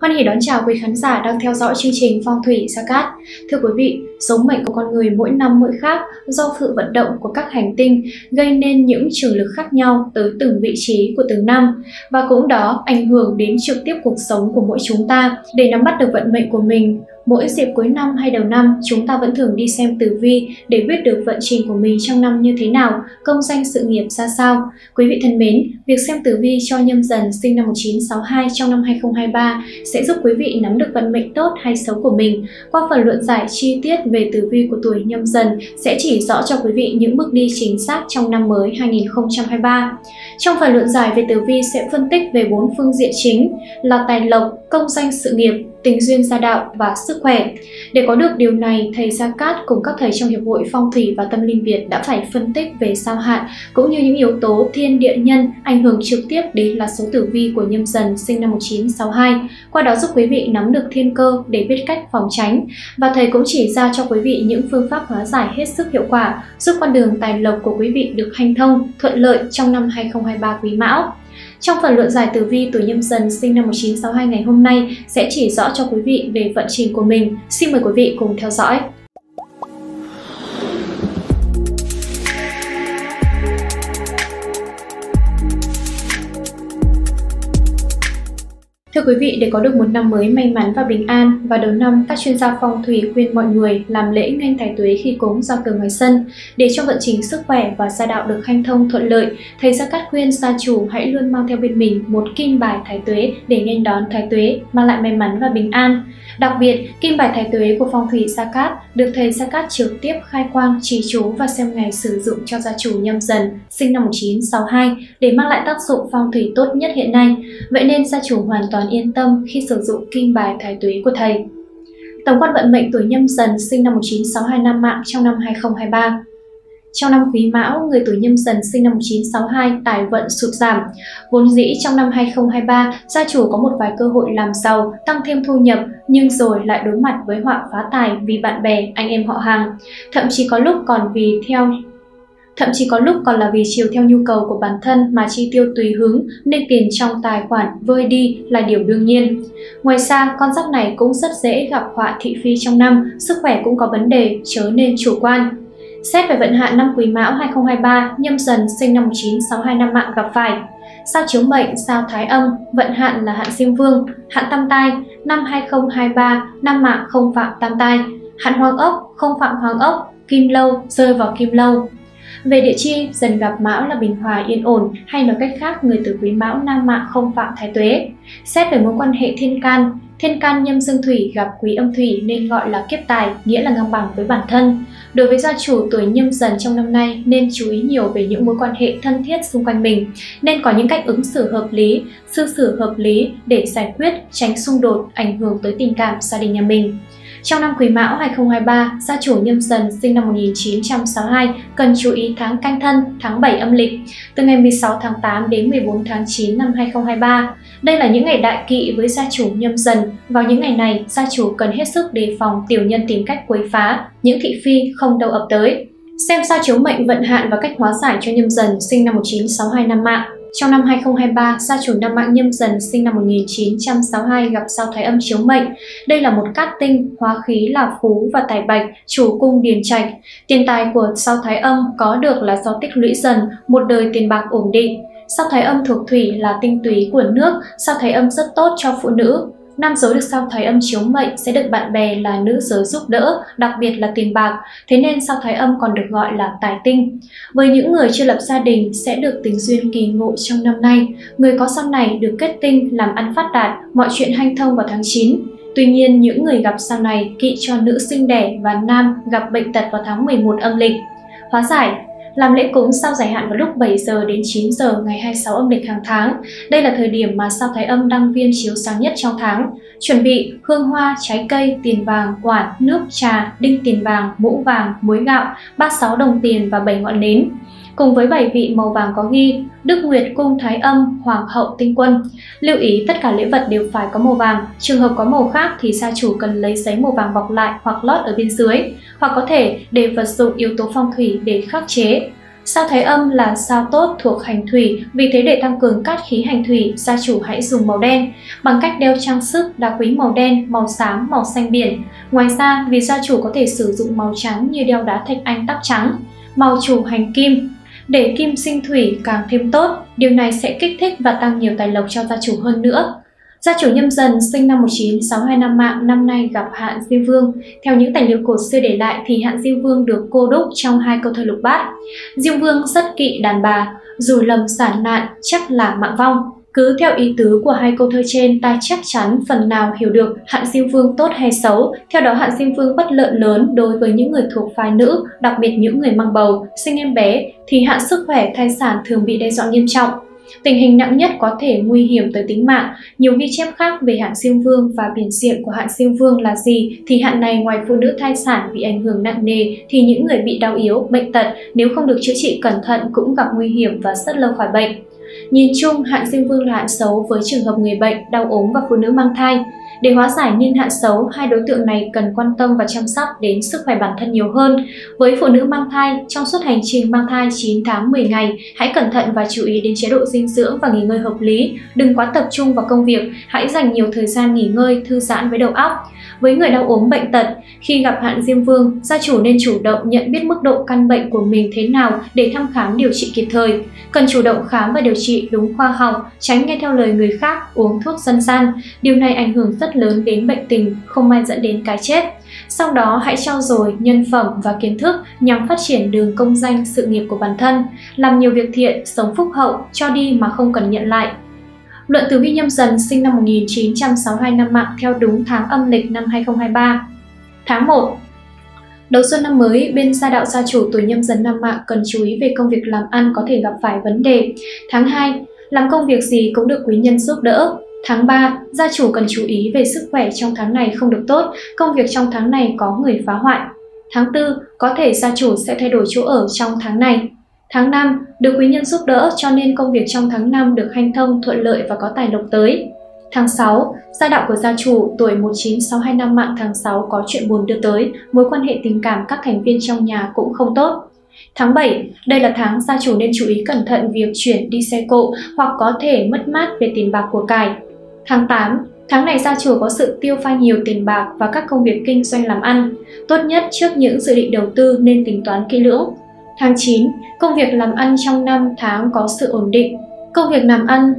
Hoan hỉ đón chào quý khán giả đang theo dõi chương trình Phong thủy Sa Cát. Thưa quý vị, số mệnh của con người mỗi năm mỗi khác do sự vận động của các hành tinh gây nên những trường lực khác nhau tới từng vị trí của từng năm và cũng đó ảnh hưởng đến trực tiếp cuộc sống của mỗi chúng ta. Để nắm bắt được vận mệnh của mình, Mỗi dịp cuối năm hay đầu năm, chúng ta vẫn thường đi xem tử vi để biết được vận trình của mình trong năm như thế nào, công danh sự nghiệp ra sao. Quý vị thân mến, việc xem tử vi cho nhâm dần sinh năm 1962 trong năm 2023 sẽ giúp quý vị nắm được vận mệnh tốt hay xấu của mình. Qua phần luận giải chi tiết về tử vi của tuổi nhâm dần sẽ chỉ rõ cho quý vị những bước đi chính xác trong năm mới 2023. Trong phần luận giải về tử vi sẽ phân tích về bốn phương diện chính là tài lộc, công danh sự nghiệp, tình duyên gia đạo và sức khỏe. Để có được điều này, thầy Gia Cát cùng các thầy trong Hiệp hội Phong thủy và Tâm linh Việt đã phải phân tích về sao hạn cũng như những yếu tố thiên địa nhân ảnh hưởng trực tiếp đến là số tử vi của nhâm dần sinh năm 1962. Qua đó giúp quý vị nắm được thiên cơ để biết cách phòng tránh và thầy cũng chỉ ra cho quý vị những phương pháp hóa giải hết sức hiệu quả giúp con đường tài lộc của quý vị được hanh thông, thuận lợi trong năm 2023 Quý Mão. Trong phần luận giải tử vi tuổi nhâm dần sinh năm 1962 ngày hôm nay sẽ chỉ rõ cho quý vị về vận trình của mình. Xin mời quý vị cùng theo dõi. Thưa quý vị, để có được một năm mới may mắn và bình an, và đầu năm, các chuyên gia phong thủy khuyên mọi người làm lễ nghênh thái tuế khi cúng ra cửa ngoài sân, để cho vận trình sức khỏe và gia đạo được hanh thông thuận lợi. Thầy Gia Cát khuyên gia chủ hãy luôn mang theo bên mình một kim bài thái tuế để nghênh đón thái tuế, mang lại may mắn và bình an. Đặc biệt, kim bài thái tuế của phong thủy gia Cát được thầy gia Cát trực tiếp khai quang, trì chú và xem ngày sử dụng cho gia chủ nhâm dần sinh năm 1962 để mang lại tác dụng phong thủy tốt nhất hiện nay. Vậy nên gia chủ hoàn toàn yên tâm khi sử dụng kim bài thái tuế của thầy. Tổng quan vận mệnh tuổi nhâm dần sinh năm 1962 năm mạng trong năm 2023 trong năm Quý Mão, người tuổi nhâm dần sinh năm 1962 tài vận sụt giảm. Vốn dĩ trong năm 2023, gia chủ có một vài cơ hội làm giàu, tăng thêm thu nhập, nhưng rồi lại đối mặt với họa phá tài vì bạn bè, anh em họ hàng. Thậm chí có lúc còn vì theo Thậm chí có lúc còn là vì chiều theo nhu cầu của bản thân mà chi tiêu tùy hứng nên tiền trong tài khoản vơi đi là điều đương nhiên. Ngoài ra, con giáp này cũng rất dễ gặp họa thị phi trong năm, sức khỏe cũng có vấn đề, chớ nên chủ quan. Xét về vận hạn năm Quý Mão 2023, nhâm dần sinh năm 1962 năm mạng gặp phải. Sao chiếu mệnh, sao thái âm, vận hạn là hạn diêm vương, hạn tam tai, năm 2023, năm mạng không phạm tam tai, hạn hoàng ốc, không phạm hoàng ốc, kim lâu, rơi vào kim lâu. Về địa chi, dần gặp mão là bình hòa yên ổn, hay nói cách khác người tử quý mão nam mạng không phạm thái tuế. Xét về mối quan hệ thiên can, Thiên can nhâm dương thủy gặp quý âm thủy nên gọi là kiếp tài, nghĩa là ngang bằng với bản thân. Đối với gia chủ tuổi nhâm dần trong năm nay nên chú ý nhiều về những mối quan hệ thân thiết xung quanh mình, nên có những cách ứng xử hợp lý, sư xử hợp lý để giải quyết, tránh xung đột ảnh hưởng tới tình cảm gia đình nhà mình. Trong năm Quý Mão 2023, gia chủ nhâm dần sinh năm 1962 cần chú ý tháng canh thân, tháng 7 âm lịch, từ ngày 16 tháng 8 đến 14 tháng 9 năm 2023. Đây là những ngày đại kỵ với gia chủ nhâm dần. Vào những ngày này, gia chủ cần hết sức đề phòng tiểu nhân tìm cách quấy phá, những thị phi không đâu ập tới. Xem sao chiếu mệnh vận hạn và cách hóa giải cho nhâm dần sinh năm 1962 năm mạng. Trong năm 2023, gia chủ năm mạng nhâm dần sinh năm 1962 gặp sao thái âm chiếu mệnh. Đây là một cát tinh, hóa khí là phú và tài bạch, chủ cung điền trạch. Tiền tài của sao thái âm có được là do tích lũy dần, một đời tiền bạc ổn định. Sao thái âm thuộc thủy là tinh túy của nước, sao thái âm rất tốt cho phụ nữ. Nam giới được sao thái âm chiếu mệnh sẽ được bạn bè là nữ giới giúp đỡ, đặc biệt là tiền bạc, thế nên sao thái âm còn được gọi là tài tinh. Với những người chưa lập gia đình sẽ được tình duyên kỳ ngộ trong năm nay, người có sao này được kết tinh làm ăn phát đạt, mọi chuyện hanh thông vào tháng 9. Tuy nhiên, những người gặp sao này kỵ cho nữ sinh đẻ và nam gặp bệnh tật vào tháng 11 âm lịch. Hóa giải, làm lễ cúng sao giải hạn vào lúc 7 giờ đến 9 giờ ngày 26 âm lịch hàng tháng. Đây là thời điểm mà sao thái âm đăng viên chiếu sáng nhất trong tháng. Chuẩn bị hương hoa, trái cây, tiền vàng, quả, nước, trà, đinh tiền vàng, mũ vàng, muối gạo, 36 đồng tiền và 7 ngọn nến cùng với bảy vị màu vàng có ghi Đức Nguyệt Cung Thái Âm Hoàng hậu Tinh Quân. Lưu ý tất cả lễ vật đều phải có màu vàng, trường hợp có màu khác thì gia chủ cần lấy giấy màu vàng bọc lại hoặc lót ở bên dưới, hoặc có thể để vật dụng yếu tố phong thủy để khắc chế. Sao Thái Âm là sao tốt thuộc hành thủy, vì thế để tăng cường cát khí hành thủy, gia chủ hãy dùng màu đen bằng cách đeo trang sức đá quý màu đen, màu xám, màu xanh biển. Ngoài ra, vì gia chủ có thể sử dụng màu trắng như đeo đá thạch anh tóc trắng, màu chủ hành kim, để kim sinh thủy càng thêm tốt, điều này sẽ kích thích và tăng nhiều tài lộc cho gia chủ hơn nữa. Gia chủ nhâm dần sinh năm 1962 năm mạng năm nay gặp hạn diêu Vương. Theo những tài liệu cổ xưa để lại thì hạn diêu Vương được cô đúc trong hai câu thơ lục bát. diêu Vương rất kỵ đàn bà, dù lầm sản nạn chắc là mạng vong. Cứ theo ý tứ của hai câu thơ trên, ta chắc chắn phần nào hiểu được hạn Diêm Vương tốt hay xấu. Theo đó hạn Diêm Vương bất lợi lớn đối với những người thuộc phái nữ, đặc biệt những người mang bầu, sinh em bé, thì hạn sức khỏe thai sản thường bị đe dọa nghiêm trọng. Tình hình nặng nhất có thể nguy hiểm tới tính mạng. Nhiều ghi chép khác về hạn siêu vương và biển diện của hạn siêu vương là gì thì hạn này ngoài phụ nữ thai sản bị ảnh hưởng nặng nề thì những người bị đau yếu, bệnh tật nếu không được chữa trị cẩn thận cũng gặp nguy hiểm và rất lâu khỏi bệnh. Nhìn chung, hạn sinh vương là hạn xấu với trường hợp người bệnh, đau ốm và phụ nữ mang thai. Để hóa giải niên hạn xấu, hai đối tượng này cần quan tâm và chăm sóc đến sức khỏe bản thân nhiều hơn. Với phụ nữ mang thai, trong suốt hành trình mang thai 9 tháng 10 ngày, hãy cẩn thận và chú ý đến chế độ dinh dưỡng và nghỉ ngơi hợp lý. Đừng quá tập trung vào công việc, hãy dành nhiều thời gian nghỉ ngơi, thư giãn với đầu óc. Với người đau ốm bệnh tật, khi gặp hạn Diêm Vương, gia chủ nên chủ động nhận biết mức độ căn bệnh của mình thế nào để thăm khám điều trị kịp thời. Cần chủ động khám và điều trị đúng khoa học, tránh nghe theo lời người khác, uống thuốc dân gian. Điều này ảnh hưởng rất lớn đến bệnh tình, không may dẫn đến cái chết. Sau đó hãy trau dồi nhân phẩm và kiến thức nhằm phát triển đường công danh sự nghiệp của bản thân, làm nhiều việc thiện, sống phúc hậu, cho đi mà không cần nhận lại. Luận tử vi nhâm dần sinh năm 1962 năm mạng theo đúng tháng âm lịch năm 2023. Tháng 1 Đầu xuân năm mới, bên gia đạo gia chủ tuổi nhâm dần năm mạng cần chú ý về công việc làm ăn có thể gặp phải vấn đề. Tháng 2, làm công việc gì cũng được quý nhân giúp đỡ. Tháng 3, gia chủ cần chú ý về sức khỏe trong tháng này không được tốt, công việc trong tháng này có người phá hoại. Tháng 4, có thể gia chủ sẽ thay đổi chỗ ở trong tháng này. Tháng 5, được quý nhân giúp đỡ cho nên công việc trong tháng 5 được hanh thông, thuận lợi và có tài lộc tới. Tháng 6, gia đạo của gia chủ tuổi 1962 năm mạng tháng 6 có chuyện buồn đưa tới, mối quan hệ tình cảm các thành viên trong nhà cũng không tốt. Tháng 7, đây là tháng gia chủ nên chú ý cẩn thận việc chuyển đi xe cộ hoặc có thể mất mát về tiền bạc của cải. Tháng 8, tháng này gia chủ có sự tiêu pha nhiều tiền bạc và các công việc kinh doanh làm ăn. Tốt nhất trước những dự định đầu tư nên tính toán kỹ lưỡng. Tháng 9, công việc làm ăn trong năm tháng có sự ổn định. Công việc làm ăn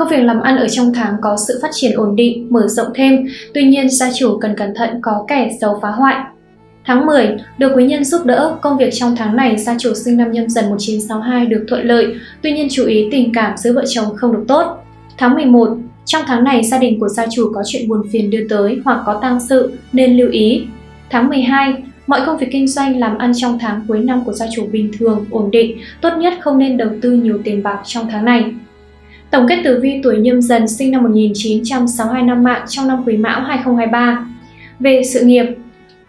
Công việc làm ăn ở trong tháng có sự phát triển ổn định, mở rộng thêm, tuy nhiên gia chủ cần cẩn thận có kẻ xấu phá hoại. Tháng 10, được quý nhân giúp đỡ, công việc trong tháng này gia chủ sinh năm nhâm dần 1962 được thuận lợi, tuy nhiên chú ý tình cảm giữa vợ chồng không được tốt. Tháng 11, trong tháng này gia đình của gia chủ có chuyện buồn phiền đưa tới hoặc có tang sự nên lưu ý. Tháng 12, Mọi công việc kinh doanh làm ăn trong tháng cuối năm của gia chủ bình thường, ổn định, tốt nhất không nên đầu tư nhiều tiền bạc trong tháng này. Tổng kết tử vi tuổi nhâm dần sinh năm 1962 năm mạng trong năm Quý Mão 2023. Về sự nghiệp,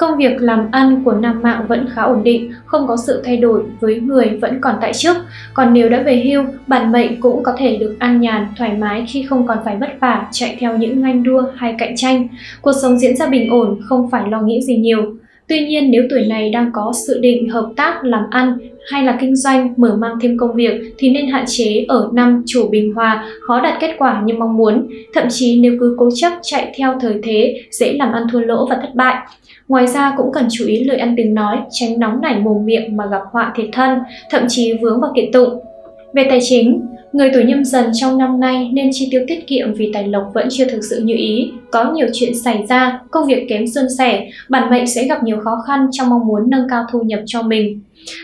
công việc làm ăn của nam mạng vẫn khá ổn định, không có sự thay đổi với người vẫn còn tại chức. Còn nếu đã về hưu, bản mệnh cũng có thể được an nhàn, thoải mái khi không còn phải vất vả chạy theo những nganh đua hay cạnh tranh. Cuộc sống diễn ra bình ổn, không phải lo nghĩ gì nhiều. Tuy nhiên nếu tuổi này đang có sự định hợp tác làm ăn hay là kinh doanh mở mang thêm công việc thì nên hạn chế ở năm chủ bình hòa, khó đạt kết quả như mong muốn. Thậm chí nếu cứ cố chấp chạy theo thời thế, dễ làm ăn thua lỗ và thất bại. Ngoài ra cũng cần chú ý lời ăn tiếng nói, tránh nóng nảy mồm miệng mà gặp họa thiệt thân, thậm chí vướng vào kiện tụng. Về tài chính, Người tuổi nhâm dần trong năm nay nên chi tiêu tiết kiệm vì tài lộc vẫn chưa thực sự như ý, có nhiều chuyện xảy ra, công việc kém suôn sẻ, bản mệnh sẽ gặp nhiều khó khăn trong mong muốn nâng cao thu nhập cho mình.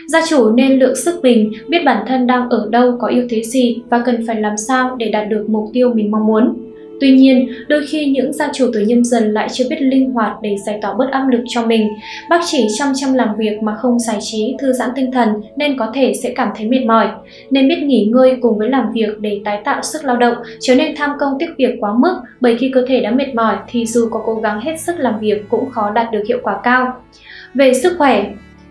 Gia chủ nên lượng sức mình, biết bản thân đang ở đâu có ưu thế gì và cần phải làm sao để đạt được mục tiêu mình mong muốn. Tuy nhiên, đôi khi những gia chủ tuổi nhâm dần lại chưa biết linh hoạt để giải tỏa bớt áp lực cho mình. Bác chỉ chăm chăm làm việc mà không giải trí, thư giãn tinh thần nên có thể sẽ cảm thấy mệt mỏi. Nên biết nghỉ ngơi cùng với làm việc để tái tạo sức lao động, chứ nên tham công tiếc việc quá mức bởi khi cơ thể đã mệt mỏi thì dù có cố gắng hết sức làm việc cũng khó đạt được hiệu quả cao. Về sức khỏe,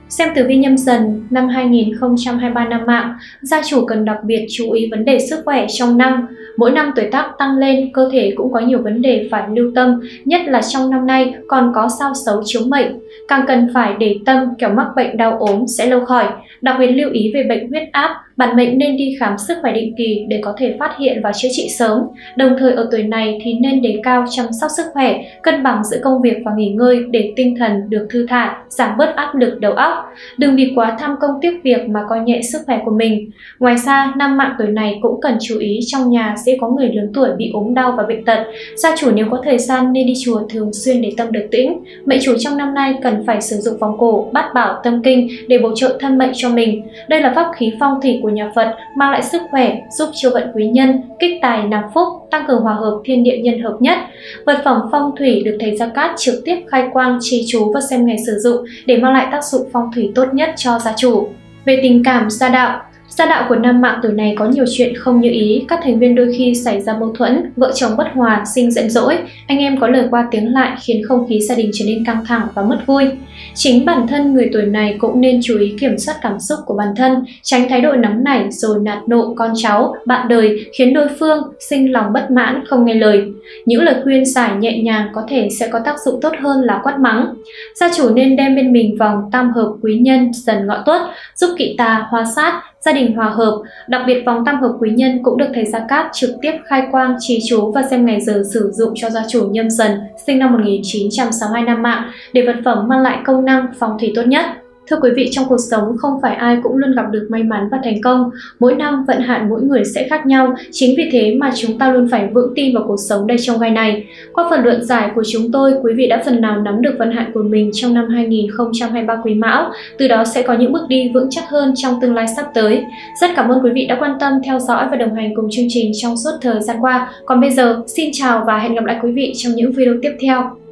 Xem tử vi nhâm dần năm 2023 năm mạng, gia chủ cần đặc biệt chú ý vấn đề sức khỏe trong năm. Mỗi năm tuổi tác tăng lên, cơ thể cũng có nhiều vấn đề phải lưu tâm, nhất là trong năm nay còn có sao xấu chiếu mệnh. Càng cần phải để tâm kẻo mắc bệnh đau ốm sẽ lâu khỏi. Đặc biệt lưu ý về bệnh huyết áp, bản mệnh nên đi khám sức khỏe định kỳ để có thể phát hiện và chữa trị sớm. Đồng thời ở tuổi này thì nên đề cao chăm sóc sức khỏe, cân bằng giữa công việc và nghỉ ngơi để tinh thần được thư thả, giảm bớt áp lực đầu óc. Đừng vì quá tham công tiếc việc mà coi nhẹ sức khỏe của mình. Ngoài ra, năm mạng tuổi này cũng cần chú ý trong nhà sẽ có người lớn tuổi bị ốm đau và bệnh tật. Gia chủ nếu có thời gian nên đi chùa thường xuyên để tâm được tĩnh. Mệnh chủ trong năm nay cần phải sử dụng vòng cổ, bát bảo, tâm kinh để bổ trợ thân mệnh cho mình. Đây là pháp khí phong thủy của nhà Phật, mang lại sức khỏe, giúp chiêu vận quý nhân, kích tài nam phúc, tăng cường hòa hợp thiên địa nhân hợp nhất. Vật phẩm phong thủy được thầy Gia Cát trực tiếp khai quang, trì chú và xem ngày sử dụng để mang lại tác dụng phong thủy tốt nhất cho gia chủ. Về tình cảm gia đạo, Gia đạo của năm mạng tuổi này có nhiều chuyện không như ý, các thành viên đôi khi xảy ra mâu thuẫn, vợ chồng bất hòa, sinh giận dỗi, anh em có lời qua tiếng lại khiến không khí gia đình trở nên căng thẳng và mất vui. Chính bản thân người tuổi này cũng nên chú ý kiểm soát cảm xúc của bản thân, tránh thái độ nóng nảy rồi nạt nộ con cháu, bạn đời khiến đối phương sinh lòng bất mãn, không nghe lời. Những lời khuyên giải nhẹ nhàng có thể sẽ có tác dụng tốt hơn là quát mắng. Gia chủ nên đem bên mình vòng tam hợp quý nhân dần ngọ tuất, giúp kỵ tà, hoa sát, gia đình hòa hợp, đặc biệt vòng tam hợp quý nhân cũng được thầy Gia Cát trực tiếp khai quang, trì chú và xem ngày giờ sử dụng cho gia chủ nhâm dần sinh năm 1962 năm mạng để vật phẩm mang lại công năng phong thủy tốt nhất. Thưa quý vị, trong cuộc sống không phải ai cũng luôn gặp được may mắn và thành công. Mỗi năm vận hạn mỗi người sẽ khác nhau, chính vì thế mà chúng ta luôn phải vững tin vào cuộc sống đầy trong gai này. Qua phần luận giải của chúng tôi, quý vị đã phần nào nắm được vận hạn của mình trong năm 2023 Quý Mão, từ đó sẽ có những bước đi vững chắc hơn trong tương lai sắp tới. Rất cảm ơn quý vị đã quan tâm theo dõi và đồng hành cùng chương trình trong suốt thời gian qua. Còn bây giờ, xin chào và hẹn gặp lại quý vị trong những video tiếp theo.